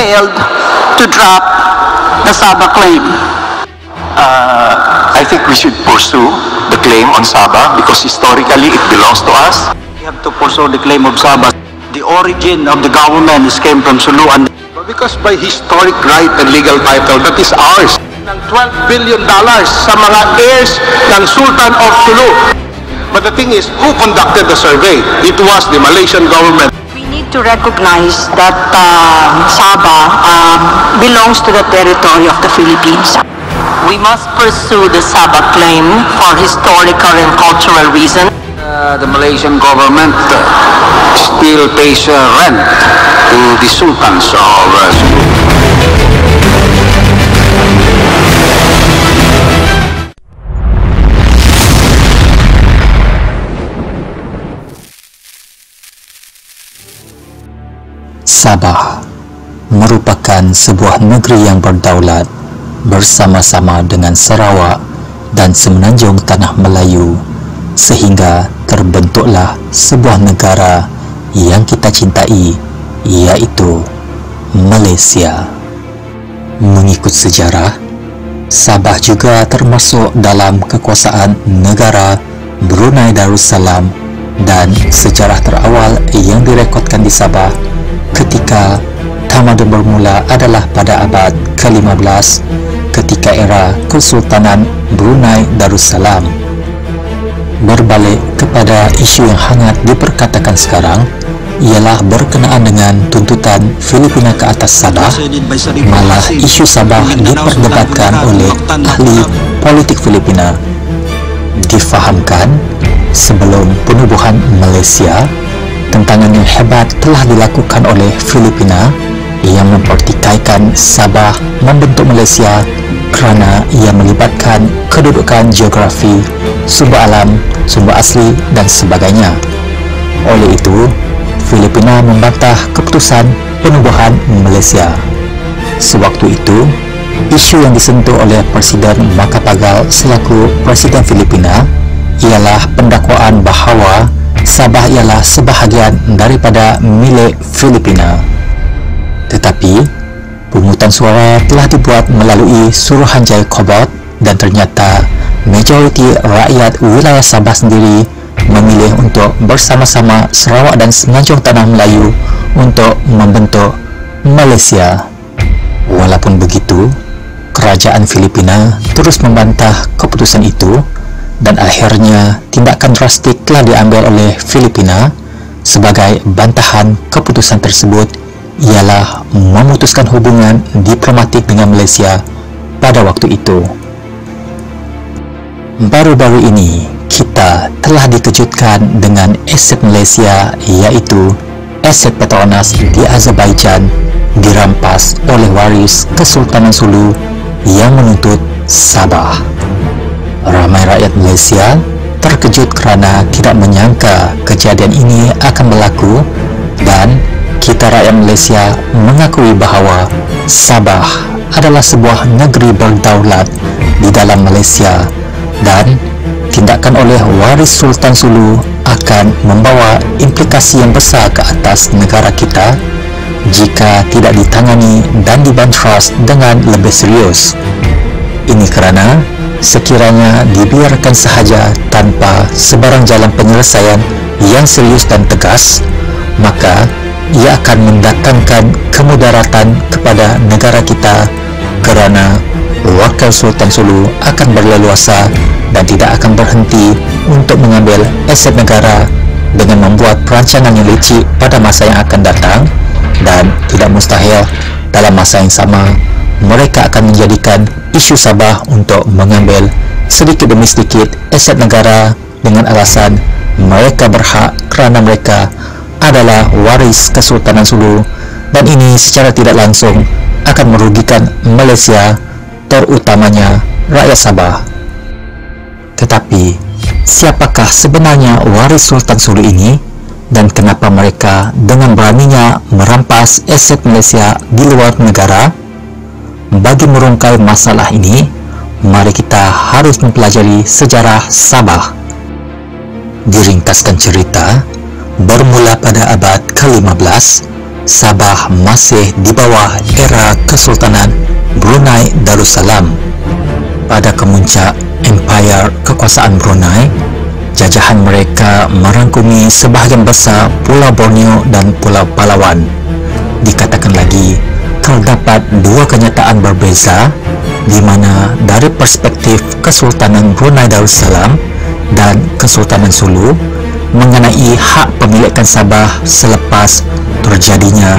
failed to drop the Sabah claim? Uh, I think we should pursue the claim on Sabah because historically it belongs to us. We have to pursue the claim of Sabah. The origin of the government is came from Sulu and Because by historic right and legal title, that is ours. ng 12 billion dollars sa mga heirs ng Sultan of Sulu. But the thing is, who conducted the survey? It was the Malaysian government. To recognize that uh, Sabah um, belongs to the territory of the Philippines. We must pursue the Sabah claim for historical and cultural reasons. Uh, the Malaysian government still pays rent to the sultans of uh, Sabah merupakan sebuah negeri yang berdaulat bersama-sama dengan Sarawak dan semenanjung tanah Melayu sehingga terbentuklah sebuah negara yang kita cintai iaitu Malaysia. Mengikut sejarah, Sabah juga termasuk dalam kekuasaan negara Brunei Darussalam dan sejarah terawal yang direkodkan di Sabah tamadun bermula adalah pada abad ke-15 ketika era Kesultanan Brunei Darussalam. Berbalik kepada isu yang hangat diperkatakan sekarang ialah berkenaan dengan tuntutan Filipina ke atas Sabah malah isu Sabah diperdebatkan oleh ahli politik Filipina difahamkan sebelum penubuhan Malaysia tentangan yang hebat telah dilakukan oleh Filipina yang mempertikaikan Sabah membentuk Malaysia kerana ia melibatkan kedudukan geografi, sumber alam, sumber asli dan sebagainya. Oleh itu, Filipina membantah keputusan penubuhan Malaysia. Sewaktu itu, isu yang disentuh oleh Presiden Makapagal selaku Presiden Filipina ialah pendakwaan bahawa Sabah ialah sebahagian daripada milik Filipina. Tetapi, pungutan suara telah dibuat melalui Suruhanjaya Kobot dan ternyata majoriti rakyat wilayah Sabah sendiri memilih untuk bersama-sama Sarawak dan Semenanjung Tanah Melayu untuk membentuk Malaysia. Walaupun begitu, kerajaan Filipina terus membantah keputusan itu dan akhirnya tindakan drastik telah diambil oleh Filipina sebagai bantahan keputusan tersebut ialah memutuskan hubungan diplomatik dengan Malaysia pada waktu itu. Baru-baru ini, kita telah dikejutkan dengan aset Malaysia iaitu aset Petronas di Azerbaijan dirampas oleh waris Kesultanan Sulu yang menuntut Sabah. Ramai rakyat Malaysia terkejut kerana tidak menyangka kejadian ini akan berlaku dan kita rakyat Malaysia mengakui bahawa Sabah adalah sebuah negeri berdaulat di dalam Malaysia dan tindakan oleh waris Sultan Sulu akan membawa implikasi yang besar ke atas negara kita jika tidak ditangani dan dibantras dengan lebih serius. Ini kerana sekiranya dibiarkan sahaja tanpa sebarang jalan penyelesaian yang serius dan tegas, maka ia akan mendatangkan kemudaratan kepada negara kita kerana wakil Sultan Sulu akan berleluasa dan tidak akan berhenti untuk mengambil aset negara dengan membuat perancangan yang licik pada masa yang akan datang dan tidak mustahil dalam masa yang sama mereka akan menjadikan isu Sabah untuk mengambil sedikit demi sedikit aset negara dengan alasan mereka berhak kerana mereka adalah waris Kesultanan Sulu dan ini secara tidak langsung akan merugikan Malaysia terutamanya rakyat Sabah. Tetapi, siapakah sebenarnya waris Sultan Sulu ini dan kenapa mereka dengan beraninya merampas aset Malaysia di luar negara? Bagi merungkai masalah ini, mari kita harus mempelajari sejarah Sabah. Diringkaskan cerita, bermula pada abad ke-15, Sabah masih di bawah era Kesultanan Brunei Darussalam. Pada kemuncak Empire Kekuasaan Brunei, jajahan mereka merangkumi sebahagian besar Pulau Borneo dan Pulau Palawan. Dikatakan lagi, terdapat dua kenyataan berbeza di mana dari perspektif Kesultanan Brunei Darussalam dan Kesultanan Sulu mengenai hak pemilikan Sabah selepas terjadinya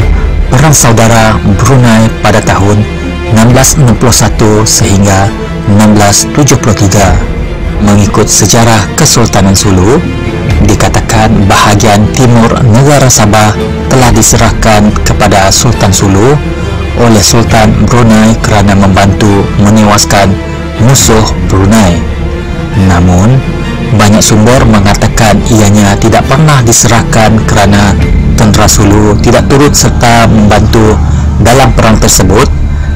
Perang Saudara Brunei pada tahun 1661 sehingga 1673. Mengikut sejarah Kesultanan Sulu, dikatakan bahagian timur negara Sabah telah diserahkan kepada Sultan Sulu oleh Sultan Brunei kerana membantu menewaskan musuh Brunei. Namun, banyak sumber mengatakan ianya tidak pernah diserahkan kerana tentera Sulu tidak turut serta membantu dalam perang tersebut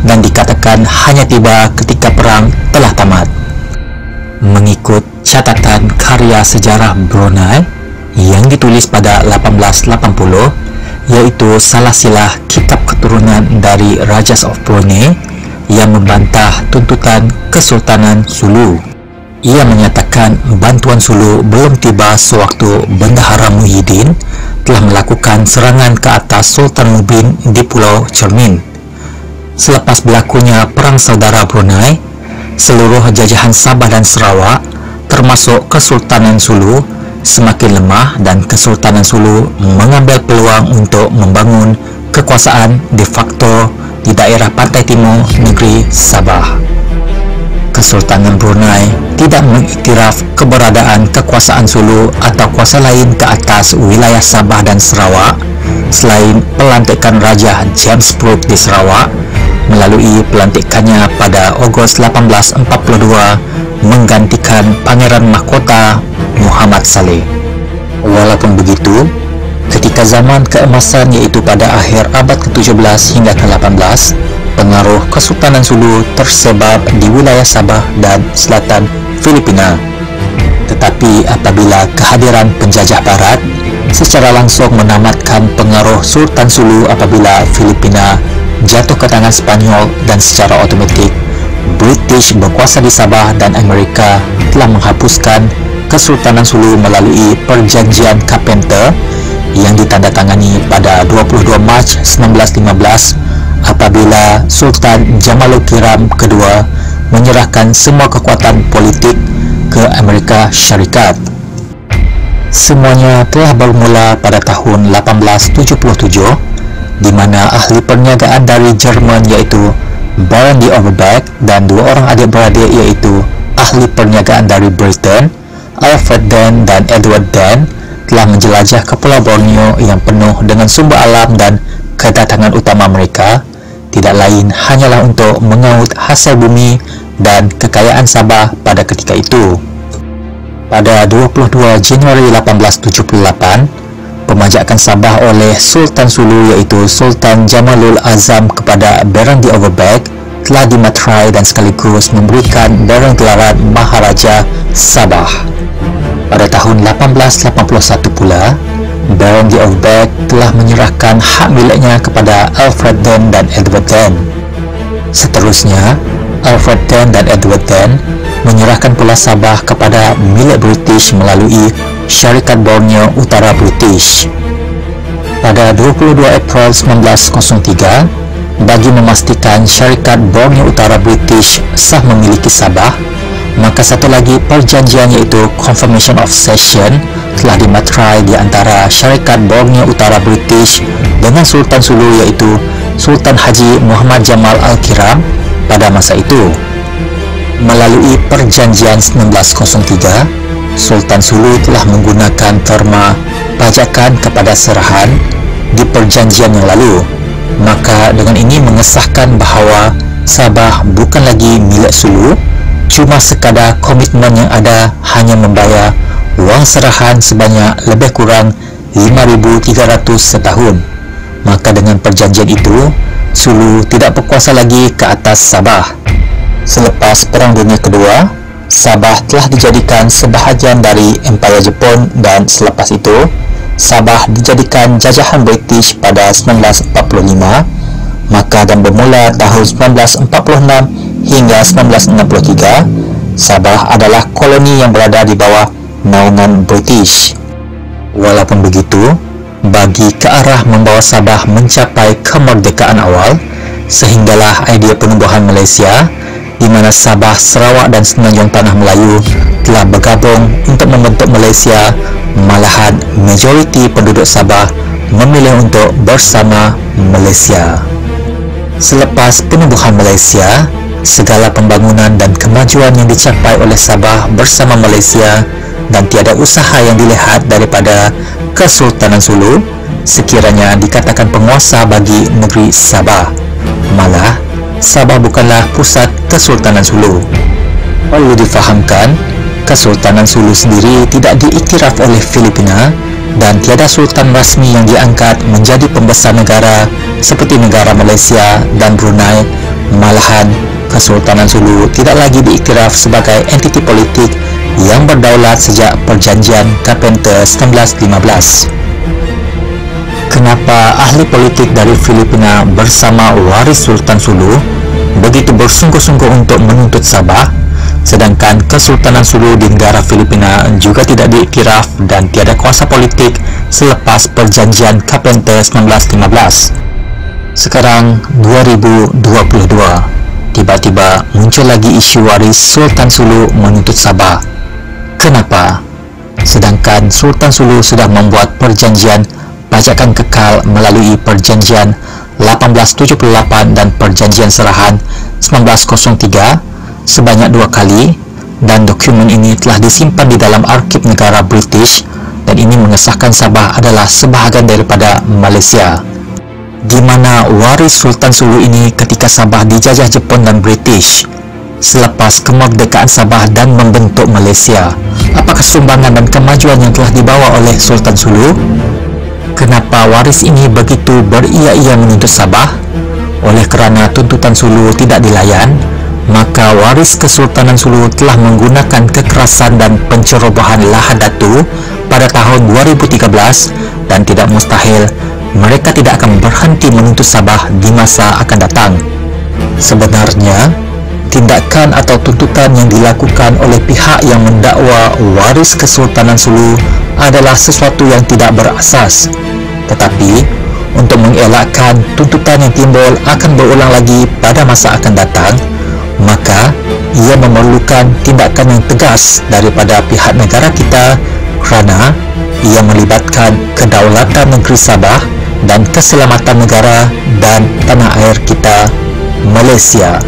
dan dikatakan hanya tiba ketika perang telah tamat. Mengikut catatan karya sejarah Brunei yang ditulis pada 1880, iaitu salah silah kitab keturunan dari Rajas of Brunei yang membantah tuntutan Kesultanan Sulu. Ia menyatakan bantuan Sulu belum tiba sewaktu Bendahara Muhyiddin telah melakukan serangan ke atas Sultan Mubin di Pulau Cermin. Selepas berlakunya Perang Saudara Brunei, seluruh jajahan Sabah dan Sarawak, termasuk Kesultanan Sulu, semakin lemah dan Kesultanan Sulu mengambil peluang untuk membangun kekuasaan de facto di daerah pantai timur negeri Sabah. Kesultanan Brunei tidak mengiktiraf keberadaan kekuasaan Sulu atau kuasa lain ke atas wilayah Sabah dan Sarawak selain pelantikan Raja James Brooke di Sarawak melalui pelantikannya pada Ogos 1842 menggantikan Pangeran Mahkota Muhammad Saleh. Walaupun begitu, ketika zaman keemasan iaitu pada akhir abad ke-17 hingga ke-18, pengaruh Kesultanan Sulu tersebar di wilayah Sabah dan selatan Filipina. Tetapi apabila kehadiran penjajah barat secara langsung menamatkan pengaruh Sultan Sulu apabila Filipina jatuh ke tangan Spanyol dan secara otomatik British berkuasa di Sabah dan Amerika telah menghapuskan Kesultanan Sulu melalui Perjanjian Carpenter yang ditandatangani pada 22 Mac 1915 apabila Sultan Jamalul Kiram kedua menyerahkan semua kekuatan politik ke Amerika Syarikat. Semuanya telah bermula pada tahun 1877 di mana ahli perniagaan dari Jerman iaitu Baron de Overbeck dan dua orang adik-beradik iaitu ahli perniagaan dari Britain, Alfred Dan dan Edward Dan telah menjelajah ke Pulau Borneo yang penuh dengan sumber alam dan kedatangan utama mereka tidak lain hanyalah untuk mengaut hasil bumi dan kekayaan Sabah pada ketika itu. Pada 22 Januari 1878, pemajakan Sabah oleh Sultan Sulu iaitu Sultan Jamalul Azam kepada Barang di Overbeck telah dimatrai dan sekaligus memberikan barang gelaran Maharaja Sabah. Pada tahun 1881 pula, Baron di Overbeck telah menyerahkan hak miliknya kepada Alfred Den dan Edward Den. Seterusnya, Alfred Den dan Edward Den menyerahkan pula Sabah kepada milik British melalui Syarikat Borneo Utara British. Pada 22 April 1903, bagi memastikan Syarikat Borneo Utara British sah memiliki Sabah, maka satu lagi perjanjian iaitu Confirmation of Session telah dimatrai di antara Syarikat Borneo Utara British dengan Sultan Sulu iaitu Sultan Haji Muhammad Jamal Al-Kiram pada masa itu. Melalui perjanjian 1903, Sultan Sulu telah menggunakan terma pajakan kepada serahan di perjanjian yang lalu. Maka dengan ini mengesahkan bahawa Sabah bukan lagi milik Sulu, cuma sekadar komitmen yang ada hanya membayar wang serahan sebanyak lebih kurang 5,300 setahun. Maka dengan perjanjian itu, Sulu tidak berkuasa lagi ke atas Sabah. Selepas Perang Dunia Kedua, Sabah telah dijadikan sebahagian dari Empire Jepun dan selepas itu, Sabah dijadikan jajahan British pada 1945, maka dan bermula tahun 1946 hingga 1963, Sabah adalah koloni yang berada di bawah naungan British. Walaupun begitu, bagi ke arah membawa Sabah mencapai kemerdekaan awal, sehinggalah idea penubuhan Malaysia di mana Sabah, Sarawak dan Semenanjung Tanah Melayu telah bergabung untuk membentuk Malaysia malahan majoriti penduduk Sabah memilih untuk bersama Malaysia. Selepas penubuhan Malaysia, segala pembangunan dan kemajuan yang dicapai oleh Sabah bersama Malaysia dan tiada usaha yang dilihat daripada Kesultanan Sulu sekiranya dikatakan penguasa bagi negeri Sabah. Malah, Sabah bukanlah pusat Kesultanan Sulu. Perlu difahamkan, Kesultanan Sulu sendiri tidak diiktiraf oleh Filipina dan tiada sultan rasmi yang diangkat menjadi pembesar negara seperti negara Malaysia dan Brunei. Malahan, Kesultanan Sulu tidak lagi diiktiraf sebagai entiti politik yang berdaulat sejak perjanjian Carpenter 1915 kenapa ahli politik dari Filipina bersama waris Sultan Sulu begitu bersungguh-sungguh untuk menuntut Sabah sedangkan Kesultanan Sulu di negara Filipina juga tidak diiktiraf dan tiada kuasa politik selepas perjanjian Carpenter 1915 sekarang 2022 tiba-tiba muncul lagi isu waris Sultan Sulu menuntut Sabah. Kenapa? Sedangkan Sultan Sulu sudah membuat perjanjian pajakan kekal melalui perjanjian 1878 dan perjanjian serahan 1903 sebanyak dua kali dan dokumen ini telah disimpan di dalam arsip negara British dan ini mengesahkan Sabah adalah sebahagian daripada Malaysia. Di mana waris Sultan Sulu ini ketika Sabah dijajah Jepun dan British selepas kemerdekaan Sabah dan membentuk Malaysia. Apakah sumbangan dan kemajuan yang telah dibawa oleh Sultan Sulu? Kenapa waris ini begitu beria-ia menuntut Sabah? Oleh kerana tuntutan Sulu tidak dilayan, maka waris Kesultanan Sulu telah menggunakan kekerasan dan pencerobohan lahan datu pada tahun 2013 dan tidak mustahil mereka tidak akan berhenti menuntut Sabah di masa akan datang. Sebenarnya, tindakan atau tuntutan yang dilakukan oleh pihak yang mendakwa waris Kesultanan Sulu adalah sesuatu yang tidak berasas. Tetapi, untuk mengelakkan tuntutan yang timbul akan berulang lagi pada masa akan datang, ia memerlukan tindakan yang tegas daripada pihak negara kita kerana ia melibatkan kedaulatan negeri Sabah dan keselamatan negara dan tanah air kita, Malaysia.